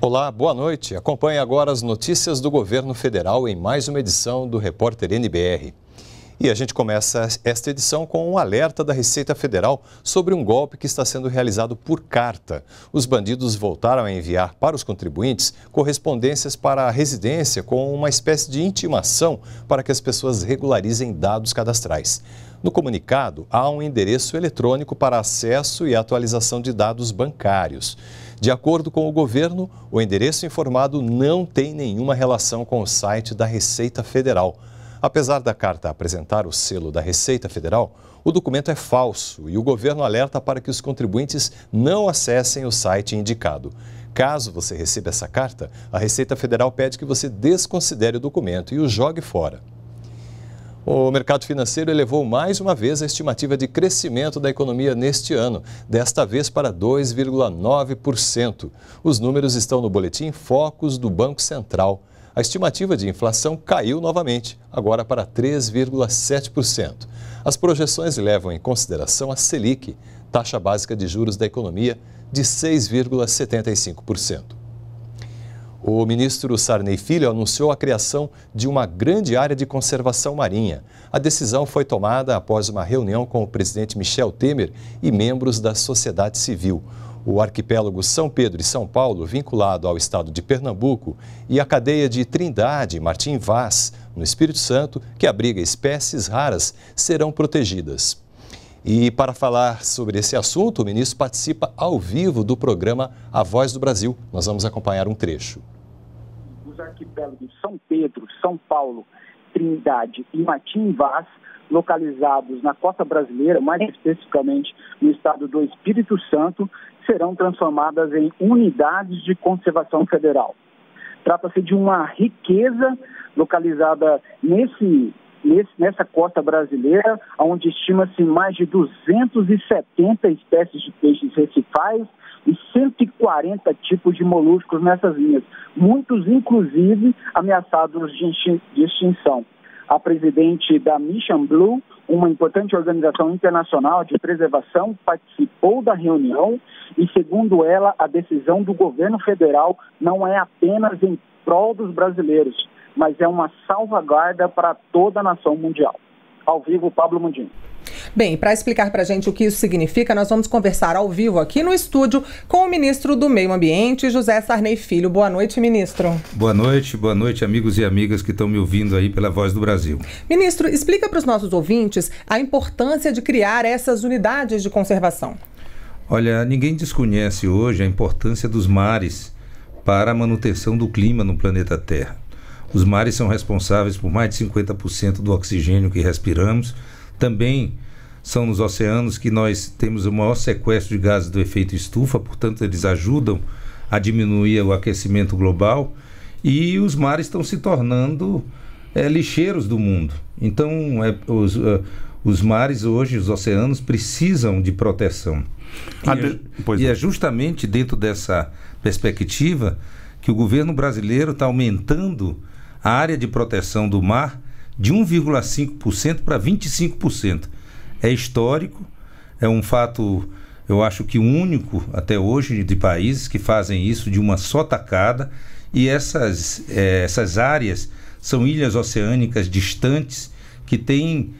Olá, boa noite. Acompanhe agora as notícias do governo federal em mais uma edição do Repórter NBR. E a gente começa esta edição com um alerta da Receita Federal sobre um golpe que está sendo realizado por carta. Os bandidos voltaram a enviar para os contribuintes correspondências para a residência com uma espécie de intimação para que as pessoas regularizem dados cadastrais. No comunicado, há um endereço eletrônico para acesso e atualização de dados bancários. De acordo com o governo, o endereço informado não tem nenhuma relação com o site da Receita Federal. Apesar da carta apresentar o selo da Receita Federal, o documento é falso e o governo alerta para que os contribuintes não acessem o site indicado. Caso você receba essa carta, a Receita Federal pede que você desconsidere o documento e o jogue fora. O mercado financeiro elevou mais uma vez a estimativa de crescimento da economia neste ano, desta vez para 2,9%. Os números estão no boletim Focus do Banco Central. A estimativa de inflação caiu novamente, agora para 3,7%. As projeções levam em consideração a Selic, taxa básica de juros da economia, de 6,75%. O ministro Sarney Filho anunciou a criação de uma grande área de conservação marinha. A decisão foi tomada após uma reunião com o presidente Michel Temer e membros da sociedade civil. O arquipélago São Pedro e São Paulo, vinculado ao estado de Pernambuco, e a cadeia de Trindade Martim Vaz, no Espírito Santo, que abriga espécies raras, serão protegidas. E para falar sobre esse assunto, o ministro participa ao vivo do programa A Voz do Brasil. Nós vamos acompanhar um trecho. Os arquipélagos São Pedro, São Paulo, Trindade e Matim Vaz, localizados na costa brasileira, mais especificamente no estado do Espírito Santo, serão transformadas em unidades de conservação federal. Trata-se de uma riqueza localizada nesse nesse, nessa costa brasileira, onde estima-se mais de 270 espécies de peixes recifais e 140 tipos de moluscos nessas linhas, muitos inclusive ameaçados de extinção. A presidente da Mission Blue, uma importante organização internacional de preservação, participou da reunião e, segundo ela, a decisão do governo federal não é apenas em prol dos brasileiros, mas é uma salvaguarda para toda a nação mundial. Ao vivo, Pablo Mundinho. Bem, para explicar para a gente o que isso significa, nós vamos conversar ao vivo aqui no estúdio com o ministro do Meio Ambiente, José Sarney Filho. Boa noite, ministro. Boa noite, boa noite, amigos e amigas que estão me ouvindo aí pela Voz do Brasil. Ministro, explica para os nossos ouvintes a importância de criar essas unidades de conservação. Olha, ninguém desconhece hoje a importância dos mares para a manutenção do clima no planeta Terra. Os mares são responsáveis por mais de 50% do oxigênio que respiramos. Também são nos oceanos que nós temos o maior sequestro de gases do efeito estufa, portanto, eles ajudam a diminuir o aquecimento global. E os mares estão se tornando é, lixeiros do mundo. Então, é, os, uh, os mares hoje, os oceanos, precisam de proteção. E, é, e é justamente dentro dessa perspectiva que o governo brasileiro está aumentando a área de proteção do mar de 1,5% para 25%. É histórico, é um fato, eu acho que único até hoje de países que fazem isso de uma só tacada. E essas, é, essas áreas são ilhas oceânicas distantes que têm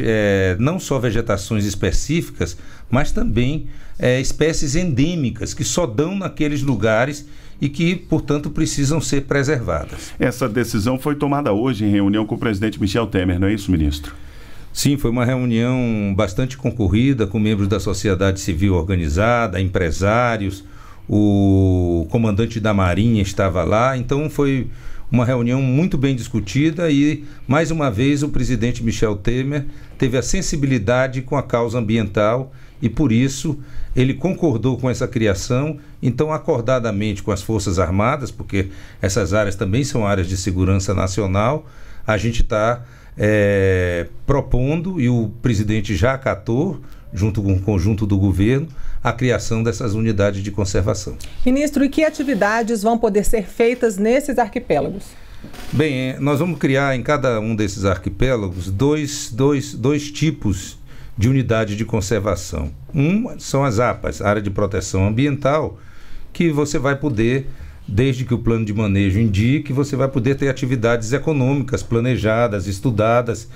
é, não só vegetações específicas, mas também é, espécies endêmicas que só dão naqueles lugares e que, portanto, precisam ser preservadas. Essa decisão foi tomada hoje em reunião com o presidente Michel Temer, não é isso, ministro? Sim, foi uma reunião bastante concorrida com membros da sociedade civil organizada, empresários, o comandante da Marinha estava lá, então foi uma reunião muito bem discutida e, mais uma vez, o presidente Michel Temer teve a sensibilidade com a causa ambiental e, por isso, ele concordou com essa criação, então, acordadamente com as Forças Armadas, porque essas áreas também são áreas de segurança nacional, a gente está é, propondo, e o presidente já acatou, junto com o conjunto do governo, a criação dessas unidades de conservação. Ministro, e que atividades vão poder ser feitas nesses arquipélagos? Bem, é, nós vamos criar em cada um desses arquipélagos dois, dois, dois tipos de unidade de conservação. Um são as APAs, Área de Proteção Ambiental, que você vai poder desde que o plano de manejo indique, você vai poder ter atividades econômicas planejadas, estudadas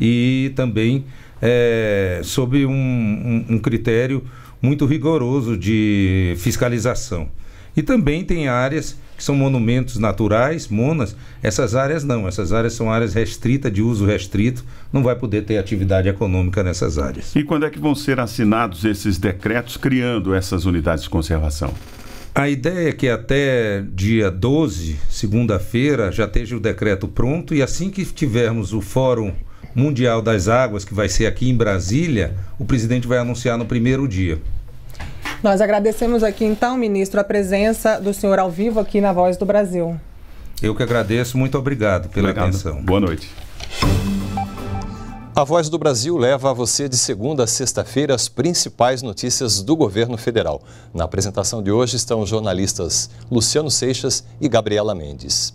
e também é, sob um, um, um critério muito rigoroso de fiscalização. E também tem áreas que são monumentos naturais, monas. Essas áreas não, essas áreas são áreas restritas, de uso restrito, não vai poder ter atividade econômica nessas áreas. E quando é que vão ser assinados esses decretos criando essas unidades de conservação? A ideia é que até dia 12, segunda-feira, já esteja o decreto pronto e assim que tivermos o Fórum Mundial das Águas, que vai ser aqui em Brasília, o presidente vai anunciar no primeiro dia. Nós agradecemos aqui então, ministro, a presença do senhor ao vivo aqui na Voz do Brasil. Eu que agradeço, muito obrigado pela obrigado. atenção. Boa noite. A Voz do Brasil leva a você de segunda a sexta-feira as principais notícias do governo federal. Na apresentação de hoje estão os jornalistas Luciano Seixas e Gabriela Mendes.